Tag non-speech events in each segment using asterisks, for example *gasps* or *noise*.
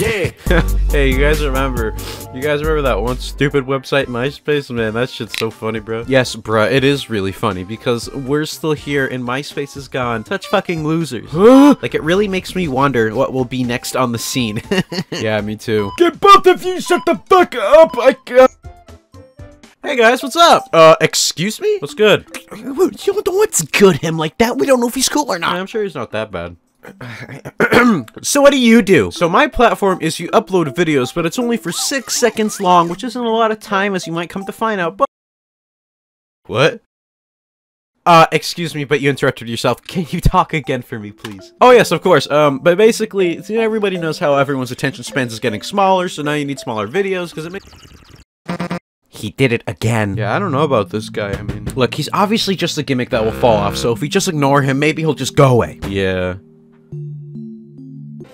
Yeah. *laughs* hey, you guys remember? You guys remember that one stupid website, MySpace? Man, that shit's so funny, bro. Yes, bruh, it is really funny because we're still here and MySpace is gone. Such fucking losers. *gasps* like, it really makes me wonder what will be next on the scene. *laughs* yeah, me too. Get both of you shut the fuck up. I got. Hey guys, what's up? Uh, excuse me? What's good? You don't know what's good him like that. We don't know if he's cool or not. I'm sure he's not that bad. *coughs* so what do you do? So my platform is you upload videos, but it's only for six seconds long, which isn't a lot of time as you might come to find out, but... What? Uh, excuse me, but you interrupted yourself. *laughs* Can you talk again for me, please? Oh yes, of course. Um, but basically, see, everybody knows how everyone's attention spans is getting smaller, so now you need smaller videos, because it makes... He did it again. Yeah, I don't know about this guy, I mean... Look, he's obviously just a gimmick that will fall off, so if we just ignore him, maybe he'll just go away. Yeah.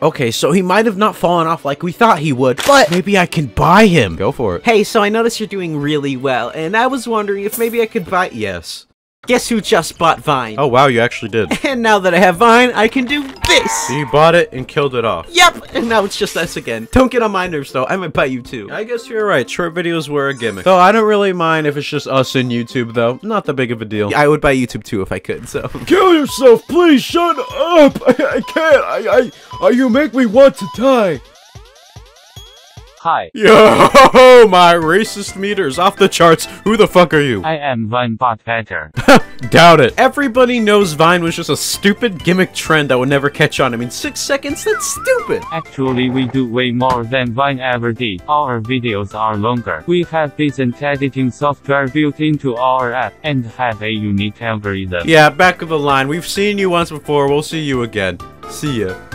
Okay, so he might have not fallen off like we thought he would, but maybe I can buy him. Go for it. Hey, so I noticed you're doing really well, and I was wondering if maybe I could buy- Yes. Guess who just bought Vine? Oh wow, you actually did. *laughs* And now that I have Vine, I can do this! So you bought it and killed it off. Yep! And now it's just us again. Don't get on my nerves though, I might buy you too. I guess you're right, short videos were a gimmick. Though I don't really mind if it's just us and YouTube though. Not that big of a deal. I would buy YouTube too if I could, so. *laughs* Kill yourself, please. Shut up. I, *laughs* I can't. I, I, I. You make me want to die. Hi, Yo, *laughs* my racist meter's off the charts. Who the fuck are you? I am Vine but Better. *laughs* Doubt it. Everybody knows Vine was just a stupid gimmick trend that would never catch on. I mean, six seconds? That's stupid. Actually, we do way more than Vine ever did. Our videos are longer. We have decent editing software built into our app and have a unique algorithm. Yeah, back of the line. We've seen you once before. We'll see you again. See ya.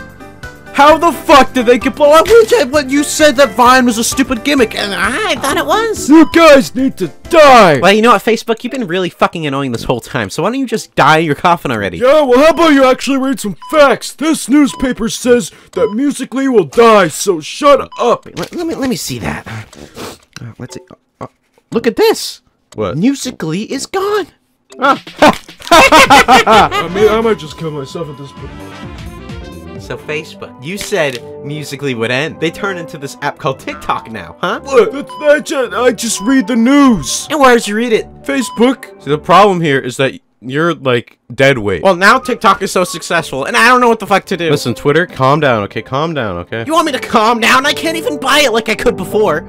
How the fuck did they get blown up? But you said that Vine was a stupid gimmick, and I thought it was. You guys need to die. Well, you know what, Facebook? You've been really fucking annoying this whole time, so why don't you just die in your coffin already? Yeah, well, how about you actually read some facts? This newspaper says that Musical.ly will die, so shut up. Let, let me let me see that. Uh, let's see. Uh, uh, look at this. What? Musical.ly is gone. *laughs* I mean, I might just kill myself at this point. So Facebook, you said Musical.ly would end. They turn into this app called TikTok now, huh? What? That's, I, just, I just read the news. And where did you read it? Facebook. See, the problem here is that you're, like, dead weight. Well, now TikTok is so successful, and I don't know what the fuck to do. Listen, Twitter, calm down, okay? Calm down, okay? You want me to calm down? I can't even buy it like I could before.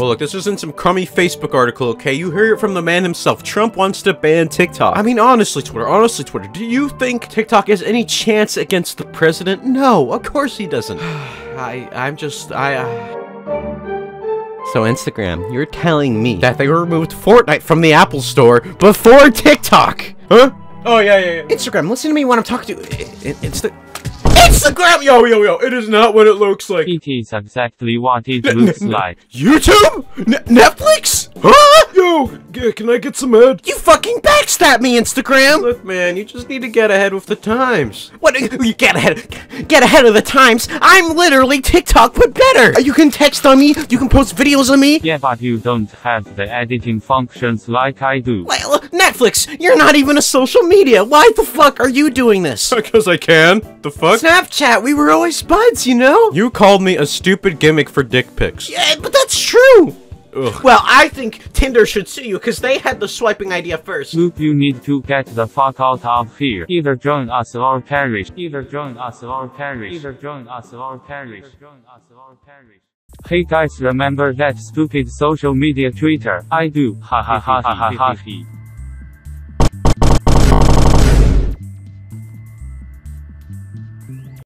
Well, look, this isn't some crummy Facebook article, okay? You hear it from the man himself. Trump wants to ban TikTok. I mean, honestly, Twitter, honestly, Twitter, do you think TikTok has any chance against the president? No, of course he doesn't. *sighs* I, I'm just, I, uh... So Instagram, you're telling me That they removed Fortnite from the Apple Store before TikTok! Huh? Oh, yeah, yeah, yeah. Instagram, listen to me when I'm talking to it, it's the Instagram. Yo, yo, yo. It is not what it looks like. It is exactly what it looks like. YouTube? N Netflix? Huh? Yo, can I get some ad? You fucking backstab me, Instagram! Look, man, you just need to get ahead with the times. What? You get ahead, get ahead of the times. I'm literally TikTok, but better. Uh, you can text on me. You can post videos on me. Yeah, but you don't have the editing functions like I do. Well, Netflix, you're not even a social media. Why the fuck are you doing this? *laughs* Because I can. The fuck? Snapchat, we were always buds, you know? You called me a stupid gimmick for dick pics. Yeah, but that's true. Ugh. Well, I think Tinder should sue you because they had the swiping idea first. Look, you need to get the fuck out of here. Either join us or perish. Either join us or perish. Either join us or perish. Join us or perish. Hey guys, remember that stupid social media Twitter? I do. Ha ha ha ha ha ha.